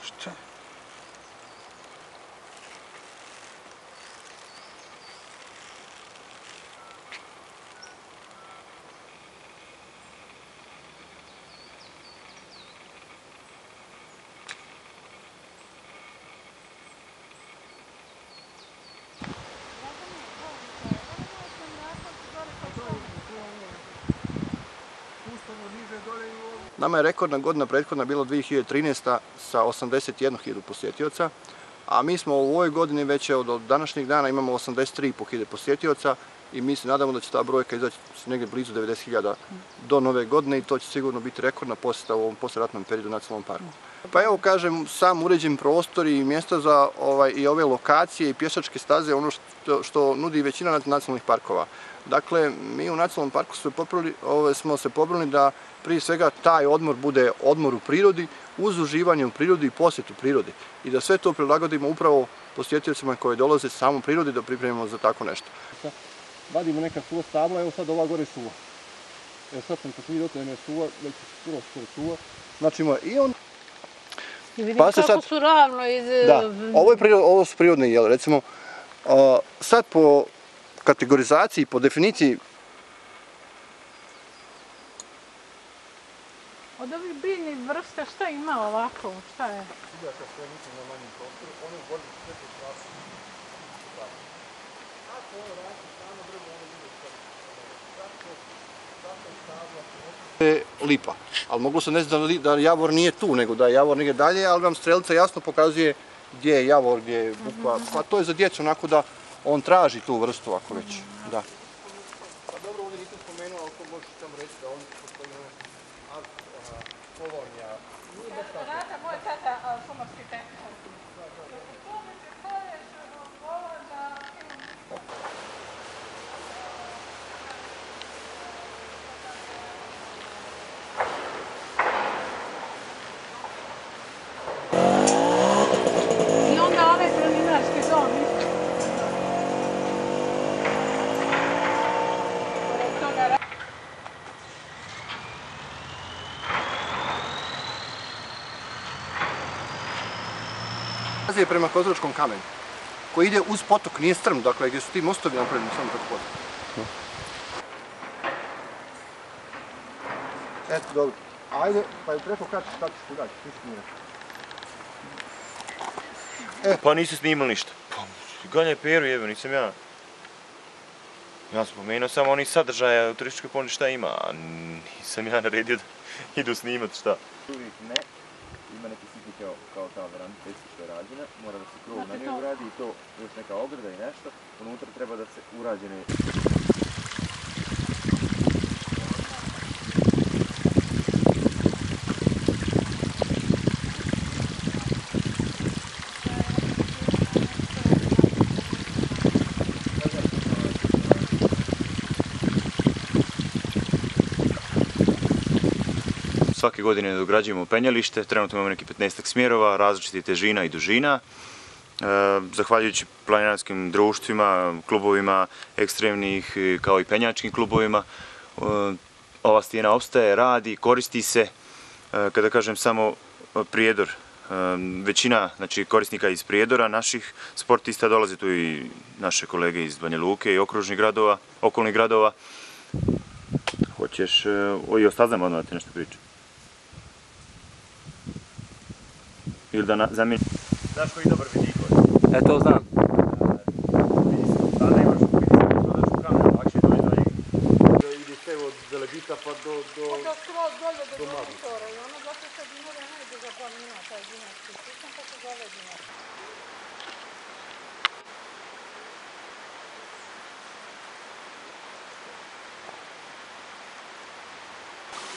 Kurczę. Pusto, no niżej, dolej Nama je rekordna godina prethodna bila 2013. sa 81.000 posjetioca, a mi smo u ovoj godini već od današnjih dana imamo 83.500 posjetioca i mi se nadamo da će ta brojka izaći negdje blizu 90.000 do nove godine i to će sigurno biti rekordna posjeta u ovom posleratnom periodu u nacionalnom parku. Pa evo kažem, sam uređen prostor i mjesta za ovaj, i ove lokacije i pješačke staze, ono što, što nudi većina nacionalnih parkova. Dakle, mi u nacionalnom parku smo, poprili, ovaj, smo se pobrali da prije svega taj odmor bude odmor u prirodi, uz uživanje u prirodi i posjet u prirodi. I da sve to prilagodimo upravo posjetiteljima koji dolaze samo prirodi da pripremimo za tako nešto. Vadimo neka suva stabla, evo sad ova gore suva. Evo sad sam kad vidi ote ne suva, već skoro skoro suva. Znači ima i on... Vidim pa kako sad, su ravno iz... Da, ovo, je prirod, ovo su prirodne jele. Recimo, uh, sad po kategorizaciji, po definiciji Od ovih biljnih vrsta šta ima ovako? Šta je? Sve ničem na manjem prostoru, ono je bolje sve te strasu. Ako ovo raste samo drvo, ono. Zato, zato je stavla je lipa. Ali moglo se ne da, da javor nije tu, nego da je javor negdje dalje, ali vam strelica jasno pokazuje gdje je javor, gdje je bukva. -hmm. Pa to je za djecu onako da on traži tu vrstu ako već. -hmm. Da. Pa dobro, ovdje nisam spomenuo, ali to možeš tamo reći da on postoji kolonija. Znate, moj tata šumarski. I je prema Kozročkom kamenu, koji ide uz potok, nije strm, dakle, gdje su ti mostovi napravljeni samo preko potoka. Eto, dobro. Ajde, pa je preko kad ćeš, kad ćeš kudaći, ti što mi E. Pa nisi snimali ništa. Pa, ganjaj peru jebe, nisam ja. Ja sam pomenuo samo onih sadržaja u turističkoj ponudi šta ima, a nisam ja naredio da idu snimat šta. Uvijek ne, ima neki sitni kao, kao ta veranda što je rađena, mora da se krov na njoj uradi i to još neka ograda i nešto, unutra treba da se urađene Svake godine dograđujemo penjalište, trenutno imamo neki 15 smjerova, različitih težina i dužina. E, zahvaljujući planinarskim društvima, klubovima ekstremnih e, kao i penjačkim klubovima, e, ova stijena opstaje, radi, koristi se. Kada kažem samo prijedor, većina znači, korisnika iz prijedora naših sportista dolaze tu i naše kolege iz Banja Luke i okružnih gradova, okolnih gradova. Hoćeš i o stazama odmah ti nešto pričati? Ili da zamijeni... Znaš koji dobar vidik ovdje? E, to znam. Sada imaš pritisak, to da ću kameru, lakše dođe do njega. Da ide sve od Velebita pa do... do... Onda skroz dolje do monitora i ono zato što dinare ne ide za planina, taj dinarski sistem, pa se zove dinarski.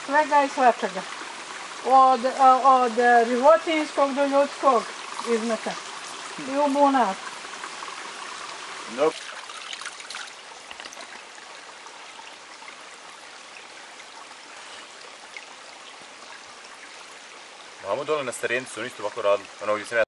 Svega i svačega od, od životinskog do ljudskog izmeta. I u bunar. Nope. Vamo dole na starijenicu, oni isto ovako radili, ono gdje sam ja